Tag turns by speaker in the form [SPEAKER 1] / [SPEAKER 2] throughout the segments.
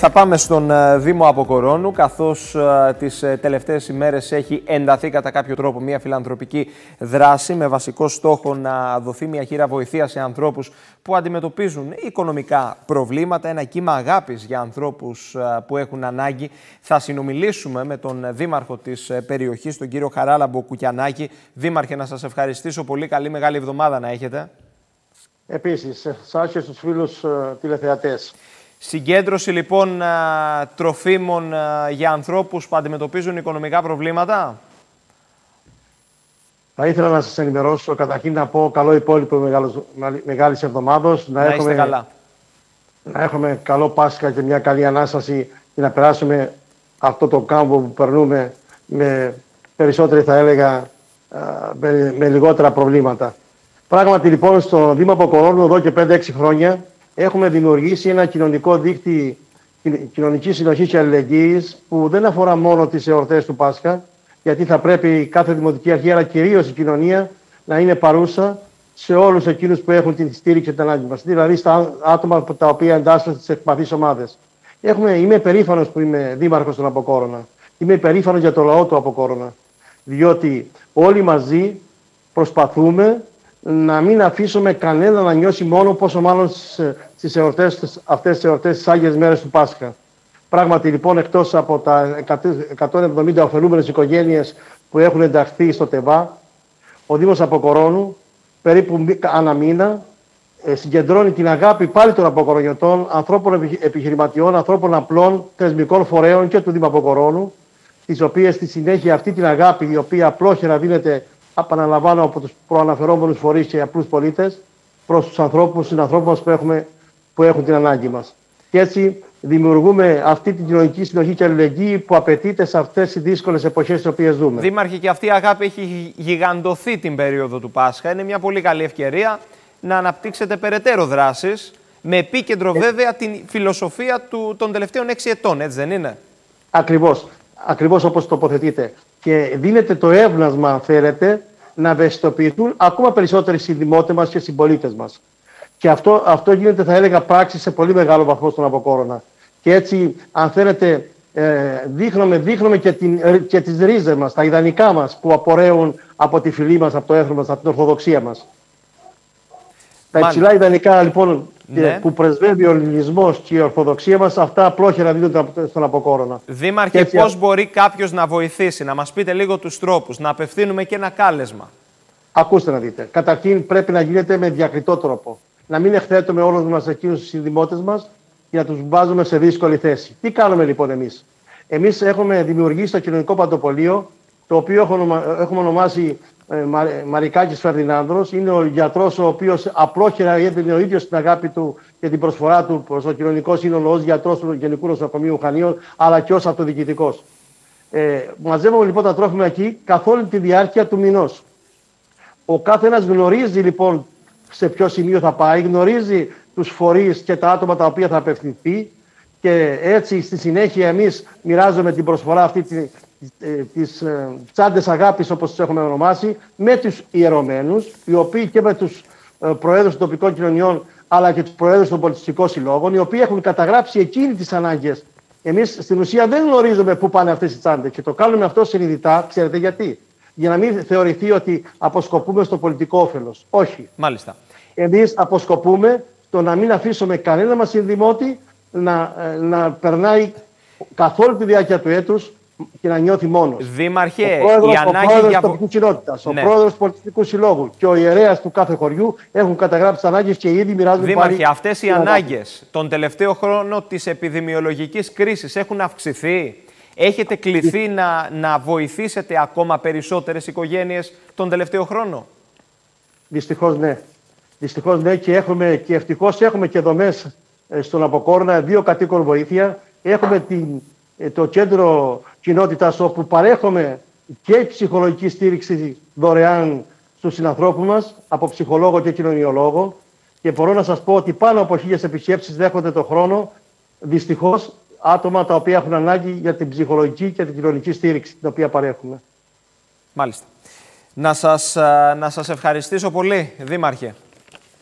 [SPEAKER 1] Θα πάμε στον ε, Δήμο Αποκορώνου, καθώς ε, τις ε, τελευταίες ημέρες έχει ενταθεί κατά κάποιο τρόπο μια φιλανθρωπική δράση με βασικό στόχο να δοθεί μια χείρα βοηθείας σε ανθρώπους που αντιμετωπίζουν οικονομικά προβλήματα, ένα κύμα αγάπης για ανθρώπους που έχουν ανάγκη. Θα συνομιλήσουμε με τον Δήμαρχο της περιοχής, τον κύριο Χαράλαμπο Κουκιανάκη. Δήμαρχε, να σας ευχαριστήσω πολύ. Καλή μεγάλη εβδομάδα να έχετε.
[SPEAKER 2] Επίσης, σας και στους φίλους τηλεθεατές.
[SPEAKER 1] Συγκέντρωση λοιπόν τροφίμων για ανθρώπους που αντιμετωπίζουν οικονομικά προβλήματα;
[SPEAKER 2] Θα ήθελα να σας ενημερώσω, καταρχήν να πω καλό υπόλοιπο μεγάλης εβδομάδος.
[SPEAKER 1] Να, να έχουμε, καλά.
[SPEAKER 2] Να έχουμε καλό Πάσχα και μια καλή Ανάσταση και να περάσουμε αυτό το κάμπο που περνούμε με περισσότερη θα έλεγα με, με λιγότερα προβλήματα. Πράγματι λοιπόν στο Δήμα Αποκορώνου εδώ και 5-6 χρόνια έχουμε δημιουργήσει ένα κοινωνικό δίκτυο κοινωνικής συνοχής και αλληλεγγύης που δεν αφορά μόνο τις εορτές του Πάσχα, γιατί θα πρέπει κάθε δημοτική αρχή, αλλά κυρίως η κοινωνία, να είναι παρούσα σε όλους εκείνους που έχουν την στήριξη και την ανάγκης μας. Δηλαδή στα άτομα τα οποία εντάσσονται στις ευπαθείς ομάδες. Είμαι περήφανος που είμαι δήμαρχος των Αποκόρονα. Είμαι περήφανος για το λαό του Αποκόρονα. Διότι όλοι μαζί προσπαθούμε να μην αφήσουμε κανένα να νιώσει μόνο πόσο μάλλον στις εορτές, αυτές τις εορτές τις Άγιες Μέρες του Πάσχα. Πράγματι λοιπόν εκτός από τα 170 ωφελούμενες οικογένειες που έχουν ενταχθεί στο ΤΕΒΑ, ο Δήμος Αποκορώνου περίπου ανά μήνα ε, συγκεντρώνει την αγάπη πάλι των αποκορονιωτών, ανθρώπων επιχειρηματιών, ανθρώπων απλών, θεσμικών φορέων και του Δήμου Αποκορώνου, τις οποίες στη συνέχεια αυτή την αγάπη η οποία απλόχερα δίνεται επαναλαμβάνω από τους προαναφερόμενους φορείς και απλούς πολίτες προς τους ανθρώπους, συνανθρώπους μας που, έχουμε, που έχουν την ανάγκη μας. Και έτσι δημιουργούμε αυτή την κοινωνική συνοχή και αλληλεγγύη που απαιτείται σε αυτές τις δύσκολες εποχές τις οποίες ζούμε.
[SPEAKER 1] Δήμαρχε, και αυτή η αγάπη έχει γιγαντωθεί την περίοδο του Πάσχα. Είναι μια πολύ καλή ευκαιρία να αναπτύξετε περαιτέρω δράσεις με επίκεντρο ε... βέβαια την φιλοσοφία του, των τελευταίων έξι ετών, έτσι δεν είναι;
[SPEAKER 2] Ακριβώς. Ακριβώς όπως τοποθετείτε. Και δίνεται το έβνασμα, αν θέλετε, να ευαισθητοποιηθούν ακόμα περισσότεροι συνδημότε μας και συμπολίτες μας. Και αυτό, αυτό γίνεται, θα έλεγα, πράξη σε πολύ μεγάλο βαθμό στον Αποκόρονα. Και έτσι, αν θέλετε, ε, δείχνουμε, δείχνουμε και, την, ε, και τις ρίζες μας, τα ιδανικά μας που απορρέουν από τη φυλή μας, από το έθνος μας, από την Ορθοδοξία μας. Τα υψηλά ιδανικά λοιπόν ναι. που πρεσβεύει ο ελληνισμός και η Ορθοδοξία μας, αυτά απλόχερα δίνονται στον Αποκόρονα.
[SPEAKER 1] Δήμαρχε, έτσι... πώς μπορεί κάποιος να βοηθήσει, να μας πείτε λίγο τους τρόπους, να απευθύνουμε και ένα κάλεσμα;
[SPEAKER 2] Ακούστε να δείτε. Καταρχήν πρέπει να γίνεται με διακριτό τρόπο. Να μην εχθέτουμε όλους μας εκείνους τους συνδημότες μας για να τους βάζουμε σε δύσκολη θέση. Τι κάνουμε λοιπόν εμείς; Εμείς έχουμε δημιουργήσει το κοινωνικό παντοπολείο, το οποίο έχουμε ονομάσει ε, Μαρικάκης Φερδινάνδρος. Είναι ο γιατρός ο οποίος απλόχερα έδινε ο ίδιος την αγάπη του και την προσφορά του προ το κοινωνικός σύνολος ω γιατρός του Γενικού Νοσοκομείου Χανίων, αλλά και ως αυτοδιοικητικός. Ε, μαζεύουμε λοιπόν τα τρόφιμα εκεί καθ' όλη τη διάρκεια του μηνός. Ο κάθε ένα γνωρίζει λοιπόν σε ποιο σημείο θα πάει, γνωρίζει τους φορείς και τα άτομα τα οποία θα απευθυνθεί και έτσι στη συνέχεια εμείς μοιράζουμε την προσφορά αυτή ε, τις ε, τσάντες αγάπης όπως τις έχουμε ονομάσει με τους ιερωμένους οι οποίοι και με τους ε, προέδρους των τοπικών κοινωνιών αλλά και τους προέδρους των πολιτιστικών συλλόγων οι οποίοι έχουν καταγράψει εκείνοι τις ανάγκες εμείς στην ουσία δεν γνωρίζουμε πού πάνε αυτές οι τσάντες και το κάνουμε αυτό συνειδητά ξέρετε γιατί; Για να μην θεωρηθεί ότι αποσκοπούμε στο πολιτικό όφελος. Όχι.
[SPEAKER 1] Μάλιστα.
[SPEAKER 2] Εμείς αποσκοπούμε στο να μην αφήσουμε κανένα μας συνδημότη να, να περνάει καθ' όλη τη διάρκεια του έτους και να νιώθει μόνος.
[SPEAKER 1] Δήμαρχε,
[SPEAKER 2] ο πρόεδρος,
[SPEAKER 1] η ανάγκη
[SPEAKER 2] ο πρόεδρος
[SPEAKER 1] για.
[SPEAKER 2] τοπική κοινότητας,
[SPEAKER 1] ναι.
[SPEAKER 2] ο πρόεδρος του πολιτιστικού συλλόγου και ο ιερέας του κάθε χωριού έχουν καταγράψει τις ανάγκες και ήδη μοιράζουν
[SPEAKER 1] Δήμαρχε, αυτές οι ανάγκες τον τελευταίο χρόνο της επιδημιολογικής κρίσης έχουν αυξηθεί; Έχετε κληθεί να, να βοηθήσετε ακόμα περισσότερες οικογένειες τον τελευταίο χρόνο;
[SPEAKER 2] Δυστυχώς ναι. Δυστυχώς ναι και, έχουμε, και ευτυχώς έχουμε και δομές ε, στον Αποκόρνα, δύο κατοίκων βοήθεια. Έχουμε την, ε, το κέντρο κοινότητας όπου παρέχουμε και ψυχολογική στήριξη δωρεάν στους συνανθρώπους μας από ψυχολόγο και κοινωνιολόγο και μπορώ να σας πω ότι πάνω από χίλιες επισκέψεις δέχονται το χρόνο δυστυχώς άτομα τα οποία έχουν ανάγκη για την ψυχολογική και την κοινωνική στήριξη την οποία παρέχουμε.
[SPEAKER 1] Μάλιστα. Να σας, να σας ευχαριστήσω πολύ, Δήμαρχε.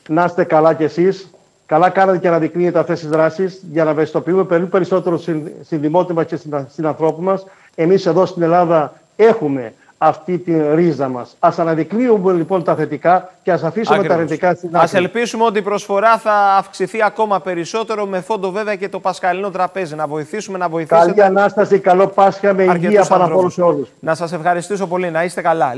[SPEAKER 2] Να είστε καλά κι εσείς Καλά κάνετε και αναδεικνύετε αυτές τις δράσεις για να ευαισθητοποιούμε πολύ περισσότερο στην δημότητα μα και στην ανθρώπου μας. Εμείς εδώ στην Ελλάδα έχουμε αυτή τη ρίζα μας. Α αναδεικνύουμε λοιπόν τα θετικά και ας αφήσουμε τα αρνητικά στην άκρη.
[SPEAKER 1] Α ελπίσουμε ότι η προσφορά θα αυξηθεί ακόμα περισσότερο με φόντο βέβαια και το πασχαλινό τραπέζι. Να βοηθήσουμε, να βοηθήσουμε.
[SPEAKER 2] Καλή ανάσταση, καλό Πάσχα με υγεία πάνω από όλους.
[SPEAKER 1] Να σας ευχαριστήσω πολύ. Να είστε καλά.